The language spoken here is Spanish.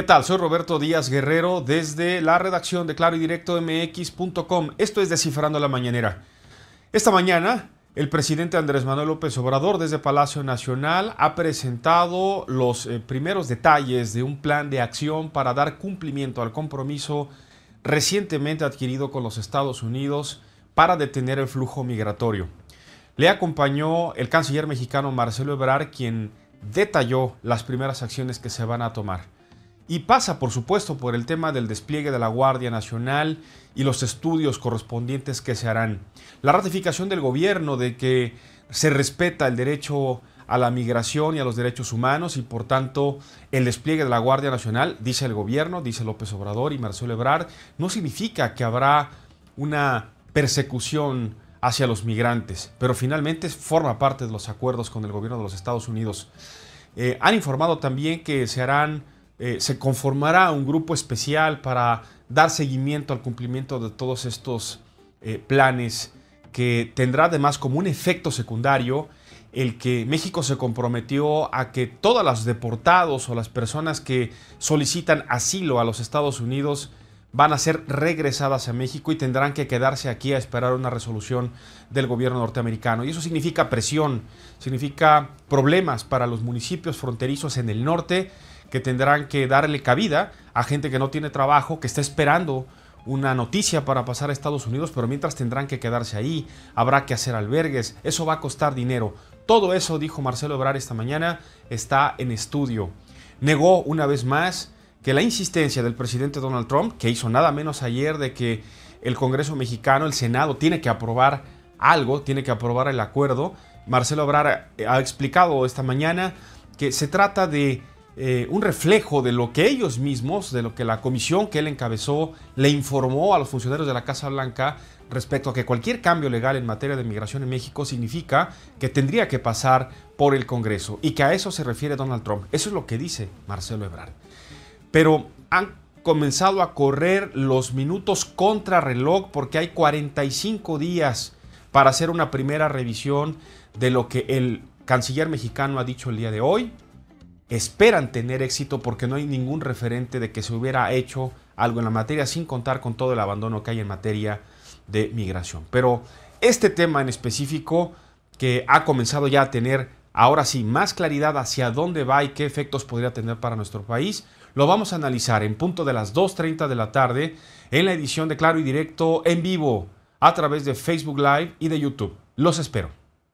¿Qué tal? Soy Roberto Díaz Guerrero desde la redacción de claro y directo mx.com. Esto es Descifrando la Mañanera. Esta mañana, el presidente Andrés Manuel López Obrador desde Palacio Nacional ha presentado los eh, primeros detalles de un plan de acción para dar cumplimiento al compromiso recientemente adquirido con los Estados Unidos para detener el flujo migratorio. Le acompañó el canciller mexicano Marcelo Ebrard, quien detalló las primeras acciones que se van a tomar y pasa, por supuesto, por el tema del despliegue de la Guardia Nacional y los estudios correspondientes que se harán. La ratificación del gobierno de que se respeta el derecho a la migración y a los derechos humanos y por tanto el despliegue de la Guardia Nacional, dice el gobierno, dice López Obrador y Marcelo Ebrard, no significa que habrá una persecución hacia los migrantes, pero finalmente forma parte de los acuerdos con el gobierno de los Estados Unidos. Eh, han informado también que se harán eh, se conformará un grupo especial para dar seguimiento al cumplimiento de todos estos eh, planes que tendrá además como un efecto secundario el que México se comprometió a que todas las deportados o las personas que solicitan asilo a los Estados Unidos van a ser regresadas a México y tendrán que quedarse aquí a esperar una resolución del gobierno norteamericano. Y eso significa presión, significa problemas para los municipios fronterizos en el norte que tendrán que darle cabida a gente que no tiene trabajo, que está esperando una noticia para pasar a Estados Unidos, pero mientras tendrán que quedarse ahí, habrá que hacer albergues, eso va a costar dinero. Todo eso, dijo Marcelo Ebrard esta mañana, está en estudio. Negó una vez más que la insistencia del presidente Donald Trump, que hizo nada menos ayer de que el Congreso mexicano, el Senado, tiene que aprobar algo, tiene que aprobar el acuerdo. Marcelo Ebrard ha explicado esta mañana que se trata de eh, un reflejo de lo que ellos mismos, de lo que la comisión que él encabezó le informó a los funcionarios de la Casa Blanca respecto a que cualquier cambio legal en materia de migración en México significa que tendría que pasar por el Congreso y que a eso se refiere Donald Trump. Eso es lo que dice Marcelo Ebrard. Pero han comenzado a correr los minutos contra reloj porque hay 45 días para hacer una primera revisión de lo que el canciller mexicano ha dicho el día de hoy, esperan tener éxito porque no hay ningún referente de que se hubiera hecho algo en la materia sin contar con todo el abandono que hay en materia de migración. Pero este tema en específico que ha comenzado ya a tener ahora sí más claridad hacia dónde va y qué efectos podría tener para nuestro país, lo vamos a analizar en punto de las 2.30 de la tarde en la edición de Claro y Directo en vivo a través de Facebook Live y de YouTube. Los espero.